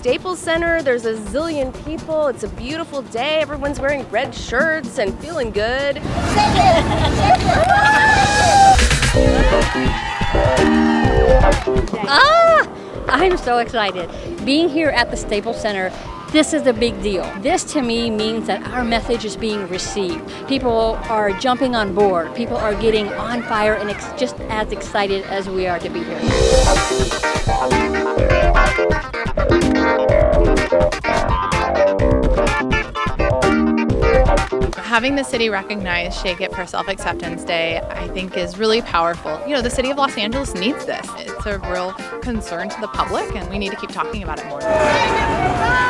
Staples Center. There's a zillion people. It's a beautiful day. Everyone's wearing red shirts and feeling good. Ah, I'm so excited. Being here at the Staples Center, this is a big deal. This to me means that our message is being received. People are jumping on board. People are getting on fire and ex- just as excited as we are to be here. Having the city recognize Shake It for Self Acceptance Day, I think, is really powerful. You know, the city of Los Angeles needs this. It's a real concern to the public, and we need to keep talking about it more.